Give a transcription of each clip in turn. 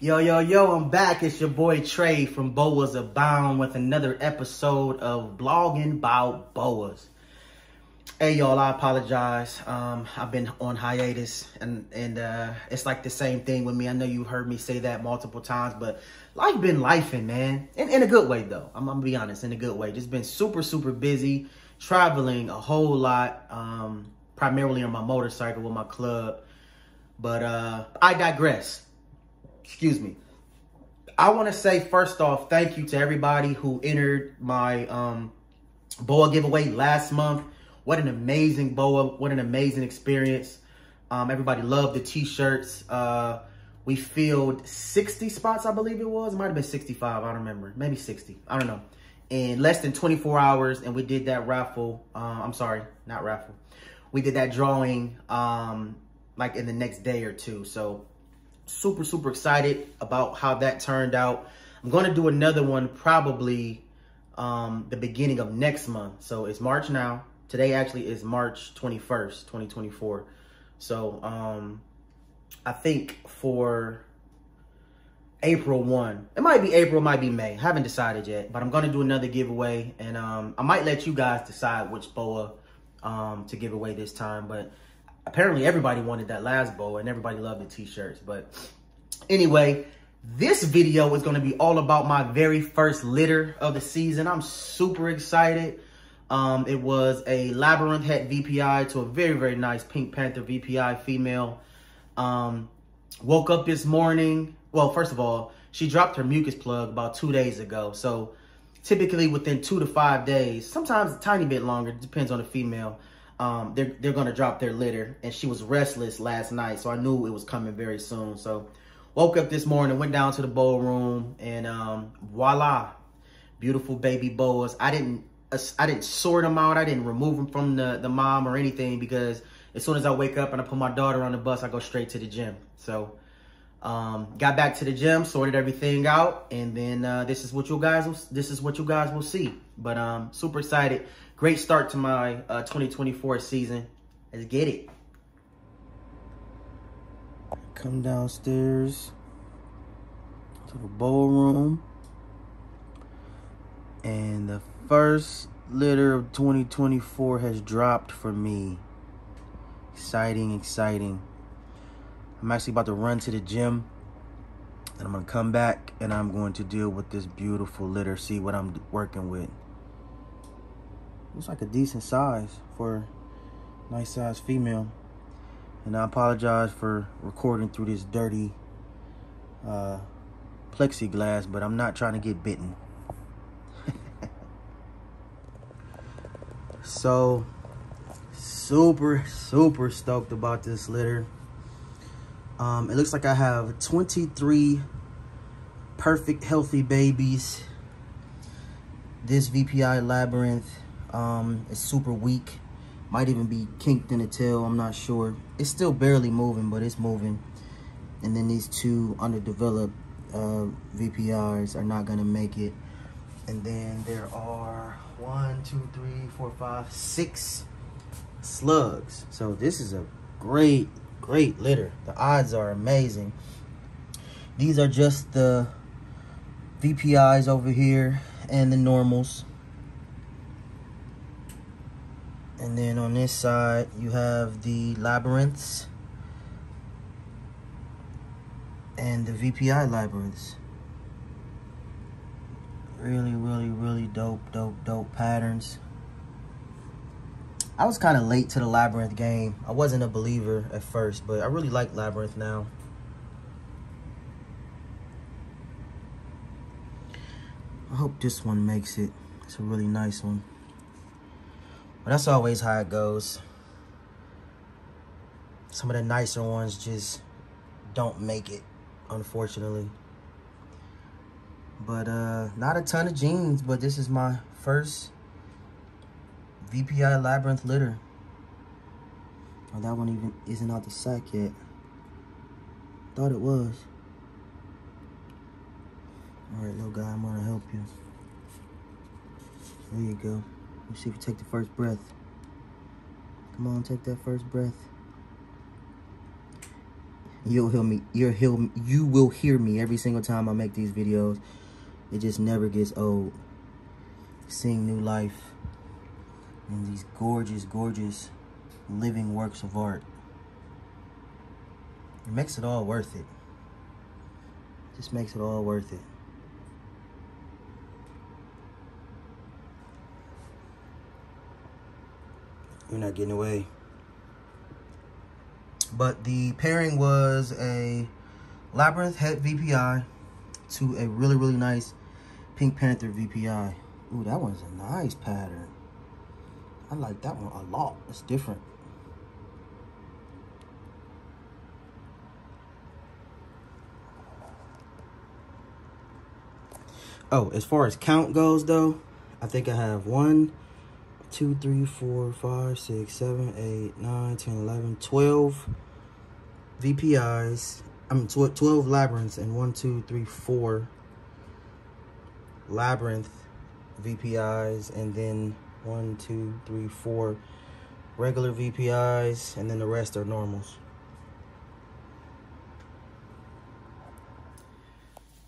Yo, yo, yo, I'm back. It's your boy Trey from Boas Abound with another episode of Blogging About Boas. Hey, y'all, I apologize. Um, I've been on hiatus, and and uh, it's like the same thing with me. I know you heard me say that multiple times, but life been lifing, man. In, in a good way, though. I'm, I'm gonna be honest, in a good way. Just been super, super busy, traveling a whole lot, um, primarily on my motorcycle with my club. But uh, I digress excuse me. I want to say first off, thank you to everybody who entered my um, BOA giveaway last month. What an amazing BOA. What an amazing experience. Um, everybody loved the t-shirts. Uh, we filled 60 spots, I believe it was. It might have been 65. I don't remember. Maybe 60. I don't know. In less than 24 hours, and we did that raffle. Uh, I'm sorry, not raffle. We did that drawing um, like in the next day or two. So super, super excited about how that turned out. I'm going to do another one probably um, the beginning of next month. So it's March now. Today actually is March 21st, 2024. So um, I think for April 1, it might be April, might be May. I haven't decided yet, but I'm going to do another giveaway. And um, I might let you guys decide which BOA um, to give away this time. But apparently everybody wanted that last bow and everybody loved the t-shirts. But anyway, this video is going to be all about my very first litter of the season. I'm super excited. Um, it was a Labyrinth Het VPI to a very, very nice Pink Panther VPI female. Um, woke up this morning. Well, first of all, she dropped her mucus plug about two days ago. So typically within two to five days, sometimes a tiny bit longer, depends on the female um, they're, they're going to drop their litter. And she was restless last night, so I knew it was coming very soon. So woke up this morning, went down to the bowl room, and um, voila, beautiful baby boas. I didn't I didn't sort them out. I didn't remove them from the, the mom or anything because as soon as I wake up and I put my daughter on the bus, I go straight to the gym. So um, got back to the gym, sorted everything out, and then uh, this is what you guys will, this is what you guys will see. But um, super excited. Great start to my uh, 2024 season. Let's get it. Come downstairs to the bowl room. And the first litter of 2024 has dropped for me. Exciting, exciting. I'm actually about to run to the gym. And I'm to come back and I'm going to deal with this beautiful litter, see what I'm working with. Looks like a decent size for nice size female. And I apologize for recording through this dirty uh, plexiglass, but I'm not trying to get bitten. so, super, super stoked about this litter. Um, it looks like I have 23 perfect, healthy babies. This VPI Labyrinth um, is super weak. Might even be kinked in the tail, I'm not sure. It's still barely moving, but it's moving. And then these two underdeveloped uh, VPRs are not gonna make it. And then there are one, two, three, four, five, six slugs. So this is a great, great litter. The odds are amazing. These are just the VPIs over here and the normals. And then on this side, you have the labyrinths and the VPI labyrinths. Really, really, really dope, dope, dope patterns. I was kind of late to the Labyrinth game. I wasn't a believer at first, but I really like Labyrinth now. I hope this one makes it. It's a really nice one. But that's always how it goes. Some of the nicer ones just don't make it, unfortunately. But uh, not a ton of genes, but this is my first VPI Labyrinth litter. Oh, that one even isn't out the sack yet. Thought it was. All right, little guy, I'm gonna help you. There you go. Let's see if you take the first breath. Come on, take that first breath. You'll hear me. You'll hear. You will hear me every single time I make these videos. It just never gets old. Seeing new life in these gorgeous, gorgeous living works of art. It makes it all worth it. Just makes it all worth it. You're not getting away. But the pairing was a Labyrinth Het VPI to a really, really nice Pink Panther VPI. Ooh, that one's a nice pattern. I like that one a lot. It's different. Oh, as far as count goes, though, I think I have one, two, three, four, five, six, seven, eight, nine, 10, 11, 12 VPIs. I mean, 12 labyrinths and one, two, three, four labyrinth VPIs. And then one, two, three, four regular VPIs. And then the rest are normals.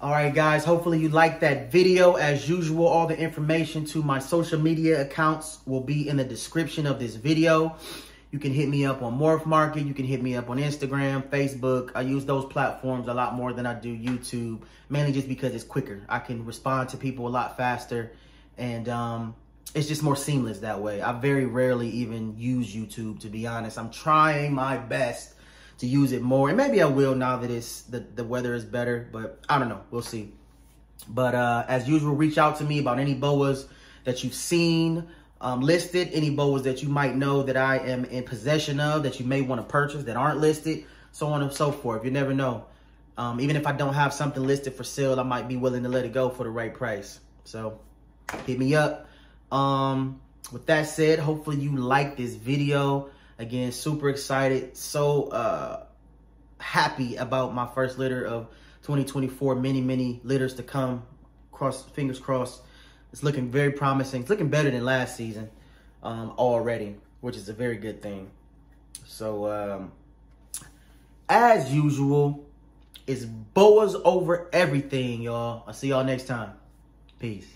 All right, guys, hopefully you liked that video. As usual, all the information to my social media accounts will be in the description of this video. You can hit me up on Morph Market. You can hit me up on Instagram, Facebook. I use those platforms a lot more than I do YouTube, mainly just because it's quicker. I can respond to people a lot faster, and um, it's just more seamless that way. I very rarely even use YouTube, to be honest. I'm trying my best to use it more. And maybe I will now that it's the, the weather is better, but I don't know. We'll see. But uh, as usual, reach out to me about any boas that you've seen um, listed, any boas that you might know that I am in possession of that you may want to purchase that aren't listed, so on and so forth. You never know. Um, even if I don't have something listed for sale, I might be willing to let it go for the right price. So hit me up. Um, with that said, hopefully you like this video. Again, super excited. So uh, happy about my first litter of 2024. Many, many litters to come. Cross, fingers crossed. It's looking very promising. It's looking better than last season um, already, which is a very good thing. So, um, as usual, it's boas over everything, y'all. I'll see y'all next time. Peace.